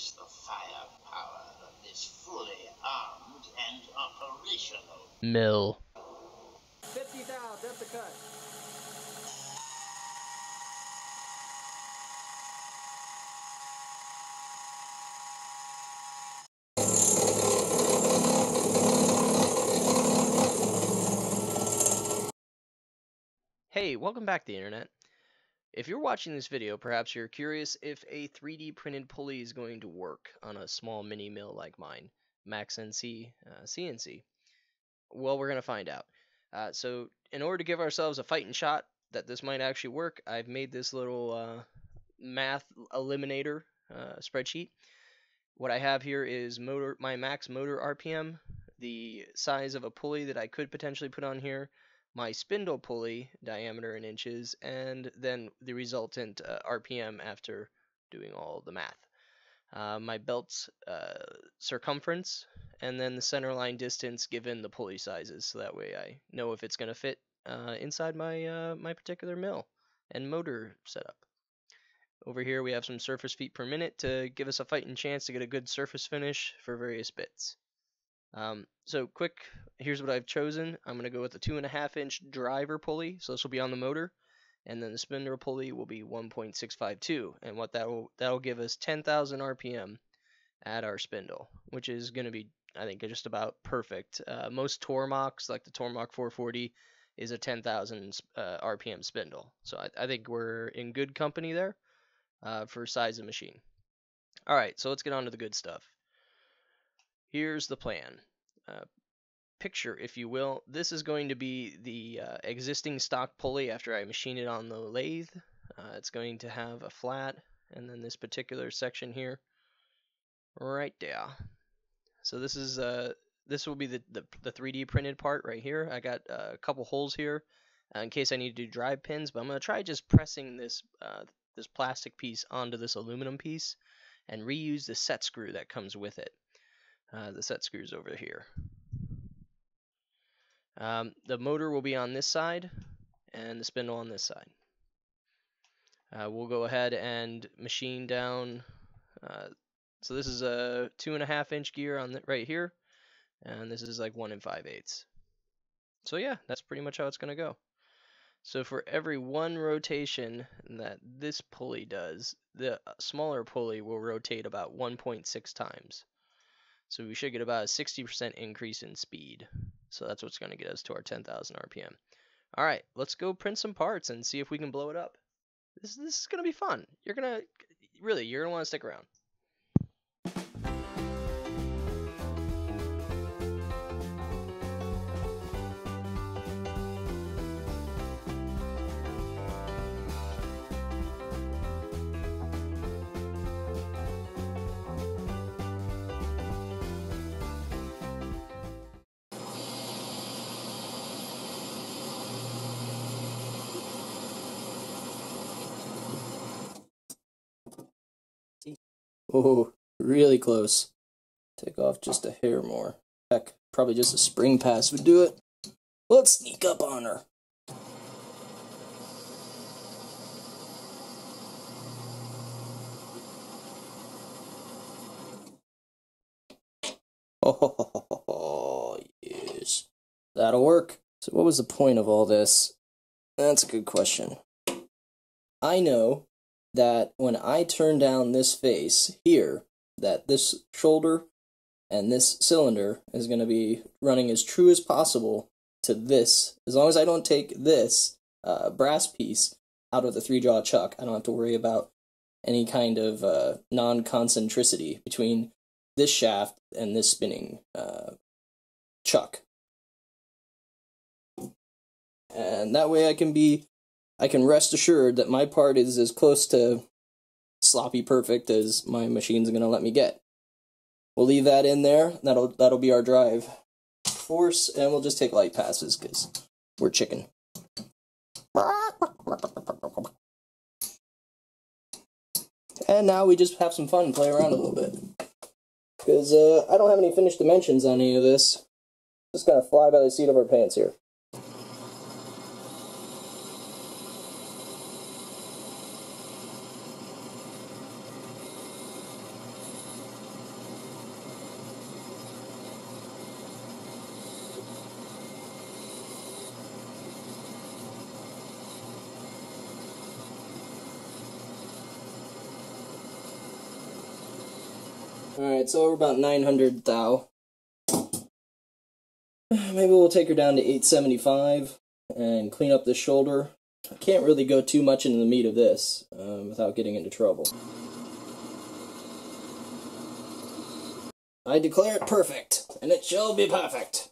witness the firepower of this fully armed and operational Mill. 50 thou, that's the cut. Hey, welcome back to the internet. If you're watching this video, perhaps you're curious if a 3D printed pulley is going to work on a small mini mill like mine, Max NC uh, CNC. Well, we're going to find out. Uh, so, in order to give ourselves a fighting shot that this might actually work, I've made this little uh, math eliminator uh, spreadsheet. What I have here is motor my max motor RPM, the size of a pulley that I could potentially put on here, my spindle pulley diameter in inches, and then the resultant uh, RPM after doing all the math. Uh, my belt's uh, circumference, and then the center line distance given the pulley sizes, so that way I know if it's going to fit uh, inside my uh, my particular mill and motor setup. Over here we have some surface feet per minute to give us a fighting chance to get a good surface finish for various bits. Um, so quick, here's what I've chosen. I'm going to go with a two and a half inch driver pulley. So this will be on the motor. And then the spindle pulley will be 1.652. And what that will, that will give us 10,000 RPM at our spindle, which is going to be, I think, just about perfect. Uh, most Tormachs, like the Tormach 440, is a 10,000 uh, RPM spindle. So I, I, think we're in good company there uh, for size of machine. All right, so let's get on to the good stuff here's the plan. Uh, picture, if you will. This is going to be the uh, existing stock pulley after I machine it on the lathe. Uh, it's going to have a flat and then this particular section here right there. So this is uh this will be the, the, the 3D printed part right here. I got uh, a couple holes here uh, in case I need to do drive pins, but I'm going to try just pressing this uh, this plastic piece onto this aluminum piece and reuse the set screw that comes with it uh, the set screws over here. Um, the motor will be on this side and the spindle on this side. Uh, we'll go ahead and machine down. Uh, so this is a two and a half inch gear on the, right here, and this is like one and five eighths. So yeah, that's pretty much how it's gonna go. So for every one rotation that this pulley does, the smaller pulley will rotate about 1.6 times. So we should get about a 60% increase in speed. So that's what's going to get us to our 10,000 RPM. All right, let's go print some parts and see if we can blow it up. This, this is going to be fun. You're going to, really, you're going to want to stick around. Oh, really close. Take off just a hair more. Heck, probably just a spring pass would do it. Let's sneak up on her. Oh, yes. That'll work. So, what was the point of all this? That's a good question. I know that when I turn down this face here, that this shoulder and this cylinder is going to be running as true as possible to this. As long as I don't take this uh, brass piece out of the three jaw chuck, I don't have to worry about any kind of uh, non concentricity between this shaft and this spinning uh, chuck. And that way I can be I can rest assured that my part is as close to sloppy perfect as my machine's going to let me get. We'll leave that in there. That'll that'll be our drive force, and we'll just take light passes because we're chicken. And now we just have some fun and play around a little bit. Because uh, I don't have any finished dimensions on any of this. Just gonna fly by the seat of our pants here. Alright, so we're about 900 thou. Maybe we'll take her down to 875 and clean up the shoulder. I can't really go too much into the meat of this um, without getting into trouble. I declare it perfect, and it shall be perfect.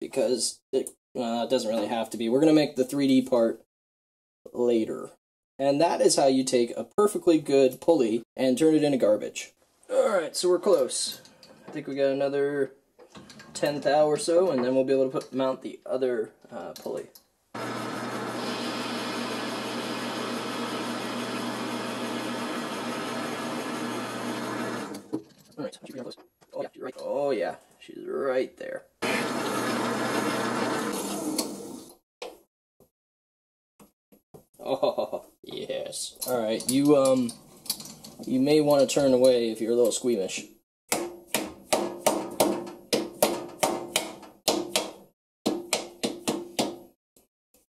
Because it, well, it doesn't really have to be. We're going to make the 3D part later. And that is how you take a perfectly good pulley and turn it into garbage. Alright, so we're close. I think we got another 10 thou or so, and then we'll be able to put mount the other uh, pulley. Alright. Oh yeah, she's right. Oh yeah, she's right there. Oh yes. Alright, you um you may want to turn away if you're a little squeamish.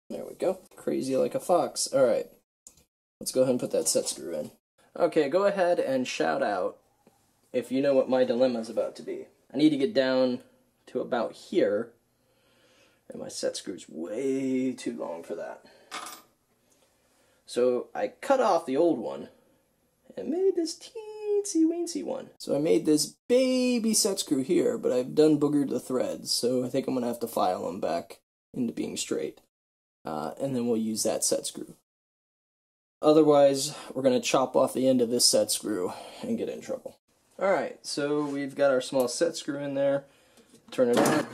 There we go. Crazy like a fox. Alright. Let's go ahead and put that set screw in. Okay, go ahead and shout out if you know what my dilemma is about to be. I need to get down to about here, and my set screw's way too long for that. So I cut off the old one and made this teensy weensy one. So I made this baby set screw here, but I've done boogered the threads, so I think I'm gonna have to file them back into being straight. Uh, and then we'll use that set screw. Otherwise, we're gonna chop off the end of this set screw and get in trouble. Alright, so we've got our small set screw in there. Turn it on.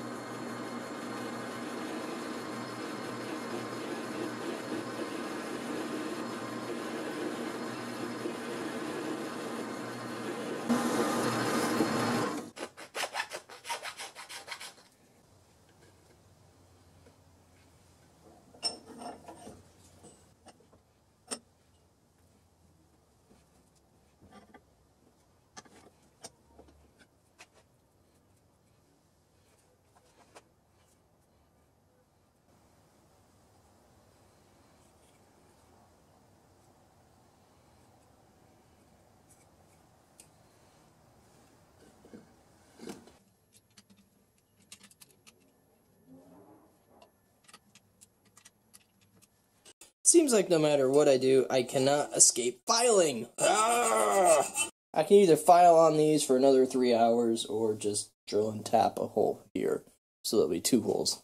Seems like no matter what I do, I cannot escape filing. Ah! I can either file on these for another three hours or just drill and tap a hole here. So there'll be two holes.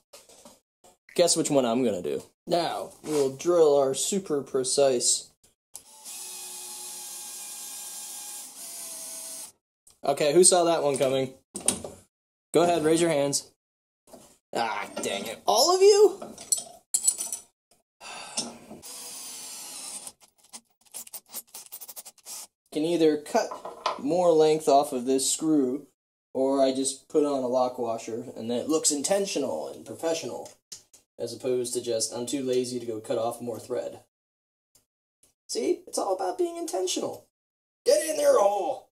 Guess which one I'm gonna do. Now, we'll drill our super precise. Okay, who saw that one coming? Go ahead, raise your hands. Ah, dang it. All of you? Can either cut more length off of this screw or I just put on a lock washer and then it looks intentional and professional as opposed to just I'm too lazy to go cut off more thread. See? It's all about being intentional. Get in there, hole!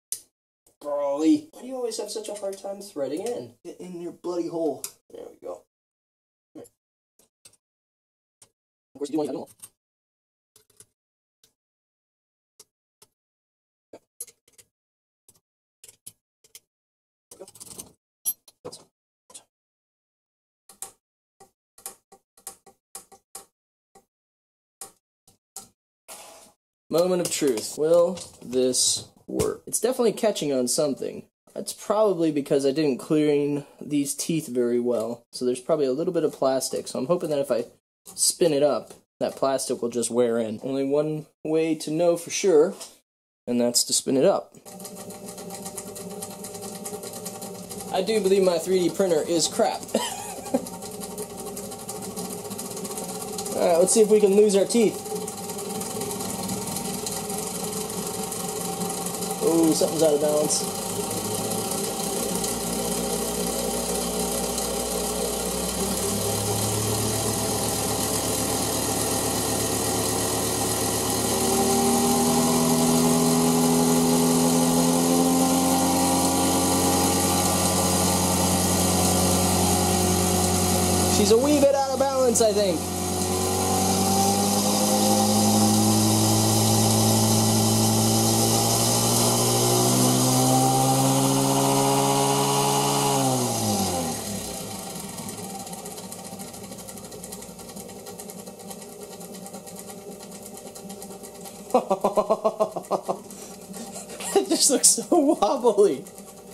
Brawly. Why do you always have such a hard time threading in? Get in your bloody hole. There we go. Of course, you do want to Moment of truth. Will this work? It's definitely catching on something. That's probably because I didn't clean these teeth very well. So there's probably a little bit of plastic. So I'm hoping that if I spin it up, that plastic will just wear in. Only one way to know for sure, and that's to spin it up. I do believe my 3D printer is crap. Alright, let's see if we can lose our teeth. Ooh, something's out of balance. She's a wee bit out of balance, I think. It just looks so wobbly.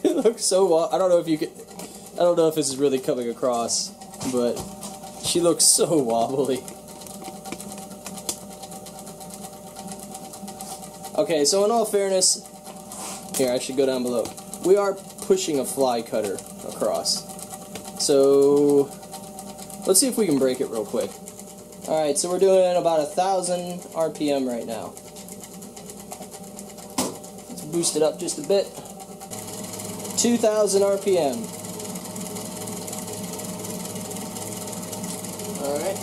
It looks so wo- I don't know if you could. I don't know if this is really coming across, but she looks so wobbly. Okay, so in all fairness, here I should go down below. We are pushing a fly cutter across. So let's see if we can break it real quick. Alright, so we're doing about a thousand RPM right now. Boost it up just a bit. 2000 RPM. Alright.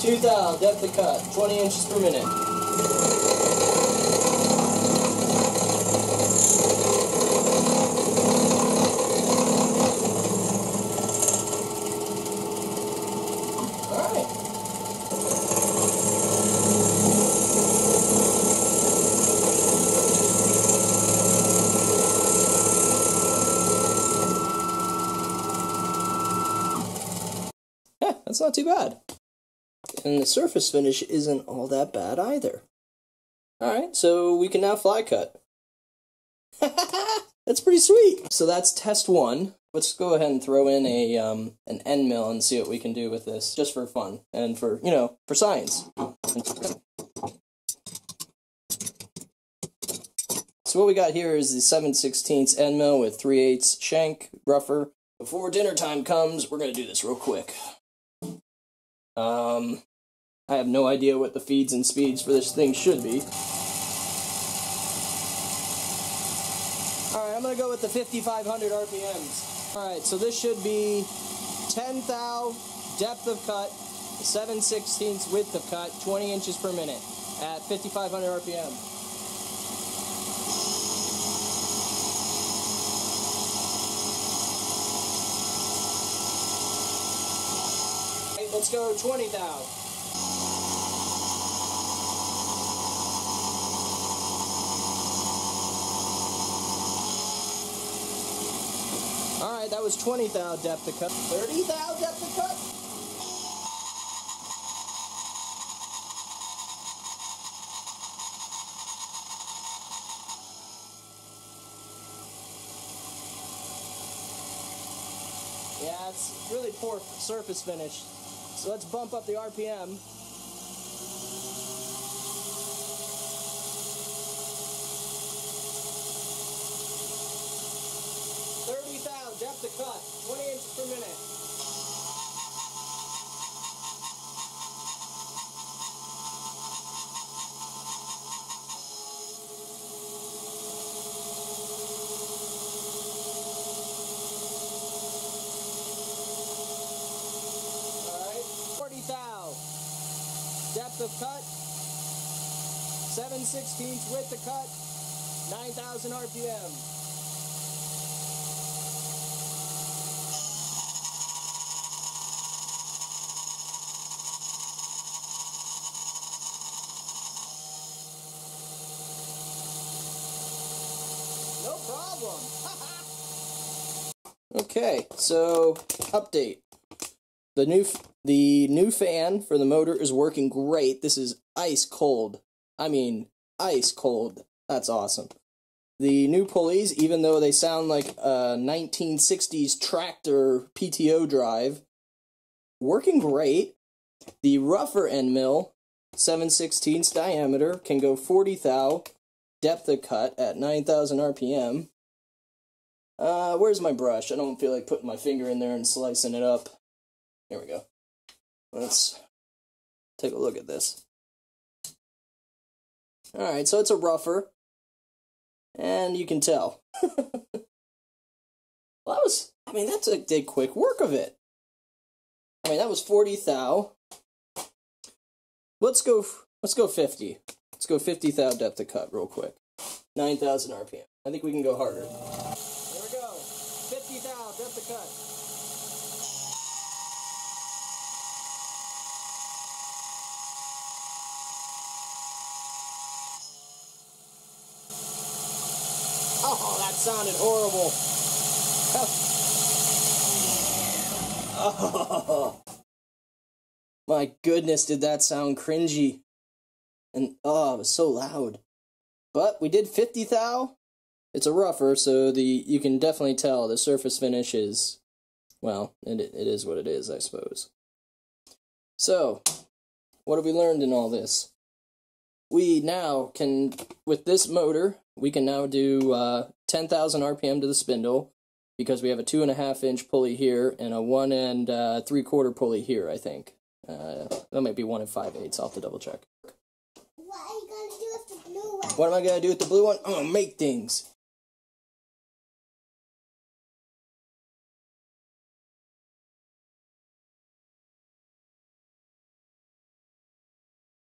Two thou, depth of cut, 20 inches per minute. That's not too bad. And the surface finish isn't all that bad either. Alright, so we can now fly cut. that's pretty sweet. So that's test one. Let's go ahead and throw in a um, an end mill and see what we can do with this, just for fun and for you know for science. So what we got here is the 7 16ths end mill with 3 8 shank rougher. Before dinner time comes, we're gonna do this real quick. Um, I have no idea what the feeds and speeds for this thing should be. Alright, I'm gonna go with the 5500 RPMs. Alright, so this should be 10 thou, depth of cut, 7 16ths width of cut, 20 inches per minute at 5500 RPM. Let's go 20 thou. Alright, that was 20 thou depth of cut. 30 thou depth of cut? Yeah, it's really poor surface finish. So let's bump up the RPM. Thirty thou, depth of cut, twenty inches per minute. Alright, forty thou, depth of cut, seven sixteenths width of cut, nine thousand RPM. No problem. okay, so update. The new the new fan for the motor is working great. This is ice cold. I mean, ice cold. That's awesome. The new pulleys, even though they sound like a 1960s tractor PTO drive, working great. The rougher end mill, 7 16ths diameter, can go 40 thou, depth of cut at 9,000 RPM. Uh, where's my brush? I don't feel like putting my finger in there and slicing it up. Here we go. Let's take a look at this. Alright, so it's a rougher. And you can tell. well, that was, I mean, that's a did quick work of it. I mean, that was 40 thou. Let's go, let's go 50. Let's go 50 thou depth of cut real quick. 9,000 RPM. I think we can go harder. Here we go. 50 thou depth of cut. Oh, that sounded horrible. Oh. My goodness, did that sound cringy. And oh, it was so loud. But we did 50 thou. It's a rougher, so the you can definitely tell the surface finish is well, it it is what it is, I suppose. So, what have we learned in all this? We now can, with this motor, we can now do uh, 10,000 RPM to the spindle because we have a two and a half inch pulley here and a one and uh, three quarter pulley here, I think. Uh, that might be one and five eighths. I'll have to double check. What are you gonna do with the blue one? What am I gonna do with the blue one? I'm gonna make things.